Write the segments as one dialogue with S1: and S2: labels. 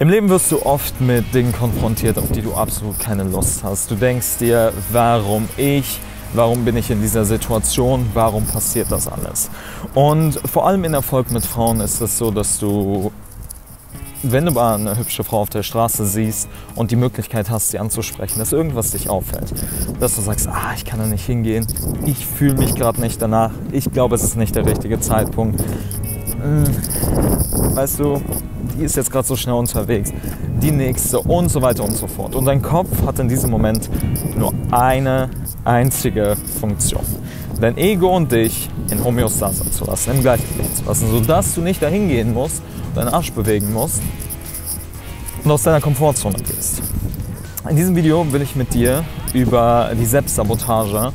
S1: Im Leben wirst du oft mit Dingen konfrontiert, auf die du absolut keine Lust hast. Du denkst dir, warum ich? Warum bin ich in dieser Situation? Warum passiert das alles? Und vor allem in Erfolg mit Frauen ist es so, dass du, wenn du mal eine hübsche Frau auf der Straße siehst und die Möglichkeit hast, sie anzusprechen, dass irgendwas dich auffällt, dass du sagst, ah, ich kann da nicht hingehen, ich fühle mich gerade nicht danach, ich glaube, es ist nicht der richtige Zeitpunkt. Hm, weißt du, die ist jetzt gerade so schnell unterwegs, die nächste und so weiter und so fort. Und dein Kopf hat in diesem Moment nur eine einzige Funktion. Dein Ego und dich in Homöostase zu lassen, im Gleichgewicht zu lassen, sodass du nicht dahin gehen musst, deinen Arsch bewegen musst und aus deiner Komfortzone gehst. In diesem Video will ich mit dir über die Selbstsabotage,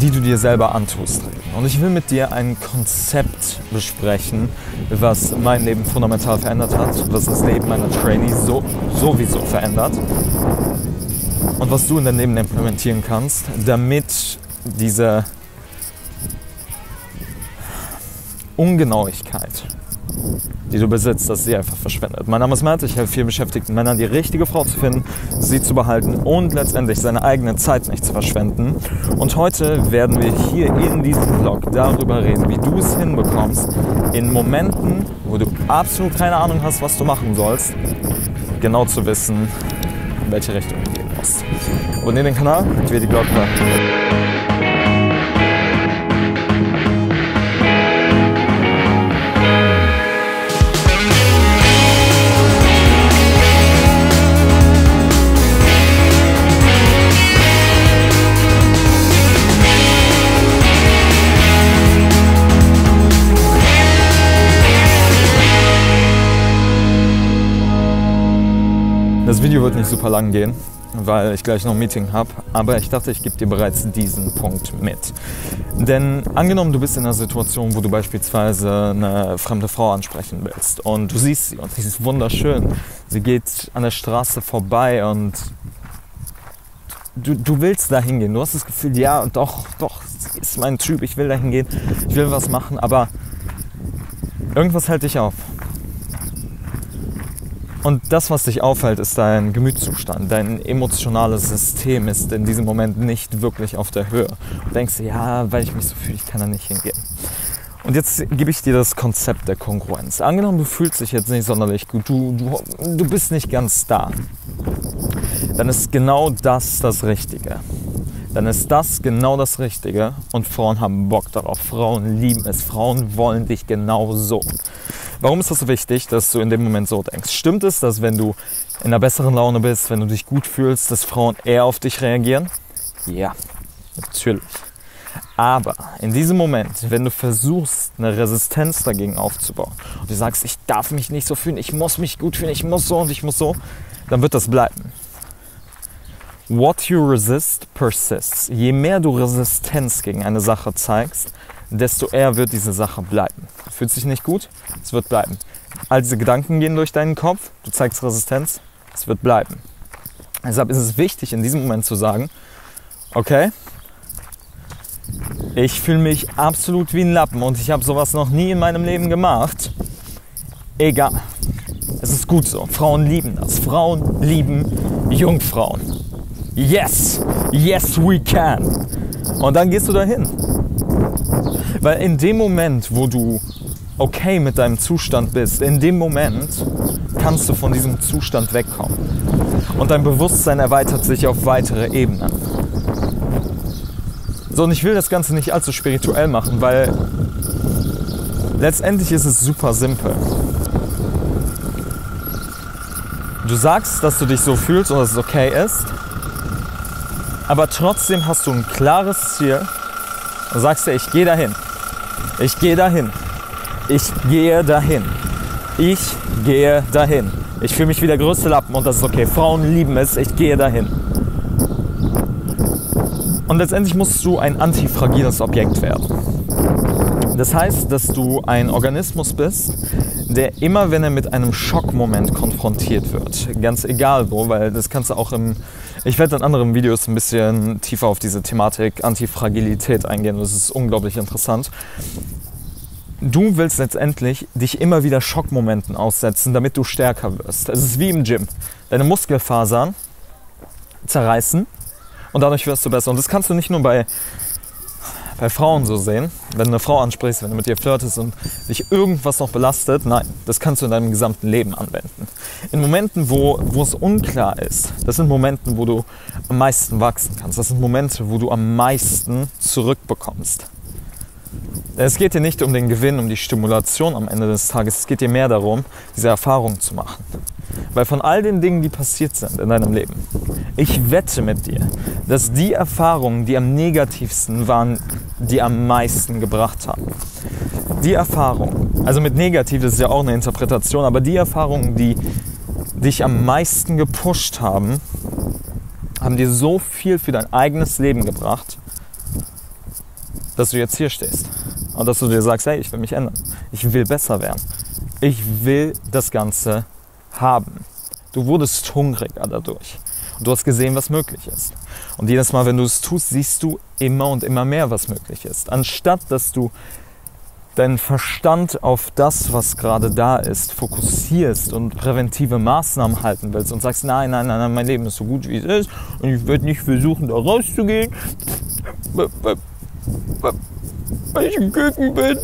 S1: die du dir selber antust. Und ich will mit dir ein Konzept besprechen, was mein Leben fundamental verändert hat, was das Leben meiner Trainees so, sowieso verändert und was du in deinem Leben implementieren kannst, damit diese Ungenauigkeit, die du besitzt, dass sie einfach verschwendet. Mein Name ist Matt, ich helfe vielen beschäftigten Männern, die richtige Frau zu finden, sie zu behalten und letztendlich seine eigene Zeit nicht zu verschwenden. Und heute werden wir hier in diesem Vlog darüber reden, wie du es hinbekommst, in Momenten, wo du absolut keine Ahnung hast, was du machen sollst, genau zu wissen, in welche Richtung du gehen musst. Abonniere den Kanal, aktiviere die Glocke. Das Video wird nicht super lang gehen, weil ich gleich noch ein Meeting habe, aber ich dachte, ich gebe dir bereits diesen Punkt mit. Denn angenommen, du bist in einer Situation, wo du beispielsweise eine fremde Frau ansprechen willst und du siehst sie und sie ist wunderschön. Sie geht an der Straße vorbei und du, du willst da hingehen. Du hast das Gefühl, ja, doch, doch, sie ist mein Typ, ich will da hingehen, ich will was machen, aber irgendwas hält dich auf. Und das, was dich auffällt, ist dein Gemütszustand. Dein emotionales System ist in diesem Moment nicht wirklich auf der Höhe. Du denkst, ja, weil ich mich so fühle, ich kann da nicht hingehen. Und jetzt gebe ich dir das Konzept der Kongruenz. Angenommen, du fühlst dich jetzt nicht sonderlich gut, du, du, du bist nicht ganz da. Dann ist genau das das Richtige. Dann ist das genau das Richtige und Frauen haben Bock darauf. Frauen lieben es. Frauen wollen dich genau so. Warum ist das so wichtig, dass du in dem Moment so denkst? Stimmt es, dass wenn du in einer besseren Laune bist, wenn du dich gut fühlst, dass Frauen eher auf dich reagieren? Ja, natürlich. Aber in diesem Moment, wenn du versuchst, eine Resistenz dagegen aufzubauen und du sagst, ich darf mich nicht so fühlen, ich muss mich gut fühlen, ich muss so und ich muss so, dann wird das bleiben. What you resist persists. Je mehr du Resistenz gegen eine Sache zeigst, desto eher wird diese Sache bleiben. Fühlt sich nicht gut, es wird bleiben. All diese Gedanken gehen durch deinen Kopf, du zeigst Resistenz, es wird bleiben. Deshalb ist es wichtig, in diesem Moment zu sagen, okay, ich fühle mich absolut wie ein Lappen und ich habe sowas noch nie in meinem Leben gemacht. Egal. Es ist gut so. Frauen lieben das. Frauen lieben Jungfrauen. Yes, yes we can. Und dann gehst du dahin. Weil in dem Moment, wo du okay mit deinem Zustand bist, in dem Moment kannst du von diesem Zustand wegkommen. Und dein Bewusstsein erweitert sich auf weitere Ebenen. So, und ich will das Ganze nicht allzu spirituell machen, weil letztendlich ist es super simpel. Du sagst, dass du dich so fühlst und dass es okay ist, aber trotzdem hast du ein klares Ziel und sagst dir, ich gehe dahin. Ich gehe dahin. Ich gehe dahin. Ich gehe dahin. Ich fühle mich wie der größte Lappen und das ist okay. Frauen lieben es. Ich gehe dahin. Und letztendlich musst du ein antifragiles Objekt werden. Das heißt, dass du ein Organismus bist, der immer, wenn er mit einem Schockmoment konfrontiert wird, ganz egal wo, weil das kannst du auch im, ich werde in anderen Videos ein bisschen tiefer auf diese Thematik Antifragilität eingehen, das ist unglaublich interessant. du willst letztendlich dich immer wieder Schockmomenten aussetzen, damit du stärker wirst. Es ist wie im Gym. Deine Muskelfasern zerreißen und dadurch wirst du besser. Und das kannst du nicht nur bei, bei Frauen so sehen, wenn du eine Frau ansprichst, wenn du mit ihr flirtest und dich irgendwas noch belastet. Nein, das kannst du in deinem gesamten Leben anwenden. In Momenten, wo, wo es unklar ist, das sind Momente, wo du am meisten wachsen kannst. Das sind Momente, wo du am meisten zurückbekommst. Es geht dir nicht um den Gewinn, um die Stimulation am Ende des Tages. Es geht dir mehr darum, diese Erfahrung zu machen. Weil von all den Dingen, die passiert sind in deinem Leben, ich wette mit dir, dass die Erfahrungen, die am negativsten waren, die am meisten gebracht haben. Die Erfahrungen, also mit negativ, das ist ja auch eine Interpretation, aber die Erfahrungen, die dich am meisten gepusht haben, haben dir so viel für dein eigenes Leben gebracht, dass du jetzt hier stehst. Und dass du dir sagst, hey, ich will mich ändern. Ich will besser werden. Ich will das Ganze haben. Du wurdest hungriger dadurch. Und du hast gesehen, was möglich ist. Und jedes Mal, wenn du es tust, siehst du immer und immer mehr, was möglich ist. Anstatt dass du deinen Verstand auf das, was gerade da ist, fokussierst und präventive Maßnahmen halten willst und sagst, nein, nein, nein, mein Leben ist so gut, wie es ist und ich werde nicht versuchen, da rauszugehen, weil ich im Küken bin.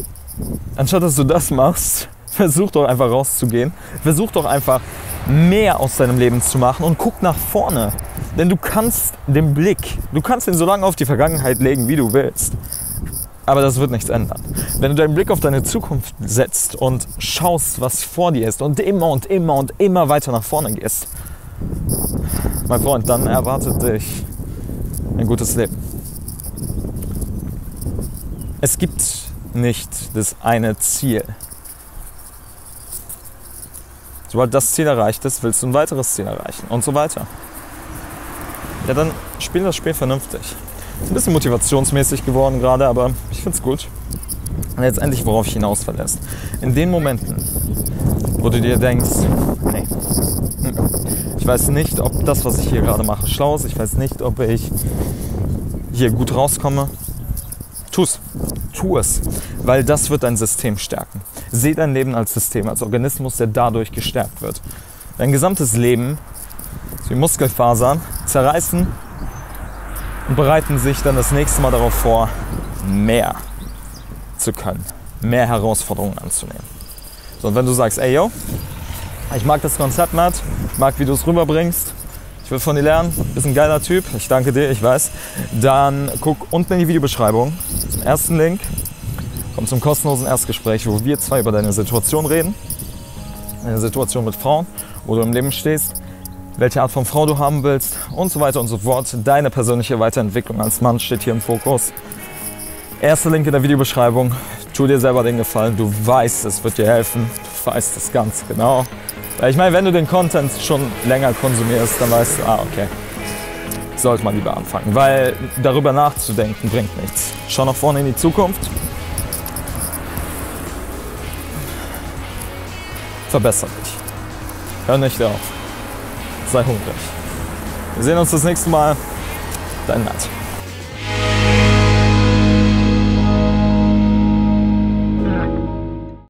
S1: Anstatt dass du das machst, versuch doch einfach rauszugehen. Versuch doch einfach mehr aus deinem Leben zu machen und guck nach vorne. Denn du kannst den Blick, du kannst ihn so lange auf die Vergangenheit legen, wie du willst. Aber das wird nichts ändern. Wenn du deinen Blick auf deine Zukunft setzt und schaust, was vor dir ist und immer und immer und immer weiter nach vorne gehst, mein Freund, dann erwartet dich ein gutes Leben. Es gibt nicht das eine Ziel. Sobald das Ziel erreicht ist, willst du ein weiteres Ziel erreichen und so weiter. Ja, dann spiel das Spiel vernünftig. Ist ein bisschen motivationsmäßig geworden gerade, aber ich finde es gut. Und letztendlich, worauf ich hinaus verlässt. In den Momenten, wo du dir denkst, nee, ich weiß nicht, ob das, was ich hier gerade mache, schlau ist. Ich weiß nicht, ob ich hier gut rauskomme. Tu's. Tu es. Weil das wird dein System stärken. Seh dein Leben als System, als Organismus, der dadurch gestärkt wird. Dein gesamtes Leben, wie Muskelfasern, zerreißen und bereiten sich dann das nächste Mal darauf vor, mehr zu können, mehr Herausforderungen anzunehmen. So, und wenn du sagst, ey yo, ich mag das Konzept, Matt, mag, wie du es rüberbringst, ich will von dir lernen, bist ein geiler Typ, ich danke dir, ich weiß, dann guck unten in die Videobeschreibung zum ersten Link, komm zum kostenlosen Erstgespräch, wo wir zwei über deine Situation reden, deine Situation mit Frauen, wo du im Leben stehst, welche Art von Frau du haben willst und so weiter und so fort. Deine persönliche Weiterentwicklung als Mann steht hier im Fokus. Erster Link in der Videobeschreibung. Tu dir selber den Gefallen. Du weißt, es wird dir helfen. Du weißt es ganz genau. Ich meine, wenn du den Content schon länger konsumierst, dann weißt du, ah, okay, sollte man lieber anfangen. Weil darüber nachzudenken bringt nichts. Schau nach vorne in die Zukunft. Verbessere dich. Hör nicht auf sei hungrig. Wir sehen uns das nächste Mal. Dein Matt.